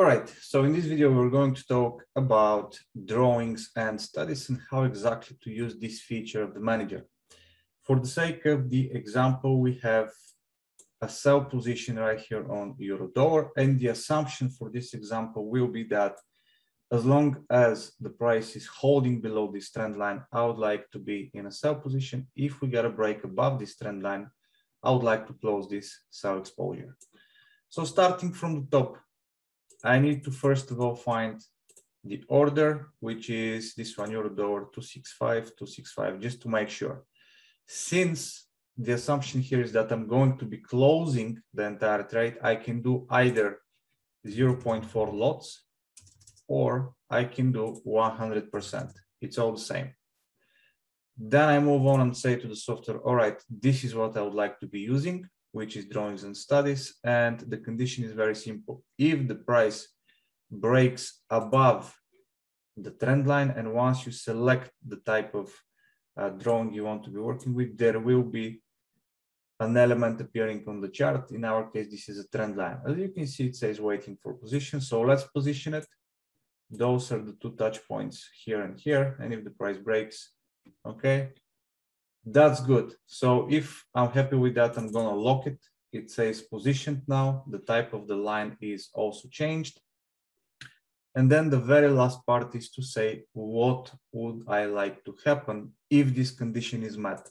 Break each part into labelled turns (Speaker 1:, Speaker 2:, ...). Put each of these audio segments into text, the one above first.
Speaker 1: All right, so in this video, we're going to talk about drawings and studies and how exactly to use this feature of the manager. For the sake of the example, we have a sell position right here on euro dollar. And the assumption for this example will be that as long as the price is holding below this trend line, I would like to be in a sell position. If we get a break above this trend line, I would like to close this sell exposure. So starting from the top, I need to first of all find the order, which is this one euro dollar 265, 265, just to make sure. Since the assumption here is that I'm going to be closing the entire trade, I can do either 0.4 lots or I can do 100%. It's all the same. Then I move on and say to the software, all right, this is what I would like to be using, which is drawings and studies. And the condition is very simple. If the price breaks above the trend line, and once you select the type of uh, drawing you want to be working with, there will be an element appearing on the chart. In our case, this is a trend line. As you can see, it says waiting for position. So let's position it. Those are the two touch points here and here. And if the price breaks, okay, that's good. So if I'm happy with that, I'm gonna lock it. It says positioned now. The type of the line is also changed. And then the very last part is to say, what would I like to happen if this condition is met?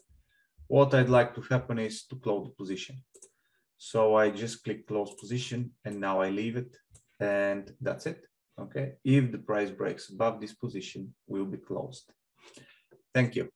Speaker 1: What I'd like to happen is to close the position. So I just click close position and now I leave it and that's it. Okay. If the price breaks above this position, will be closed. Thank you.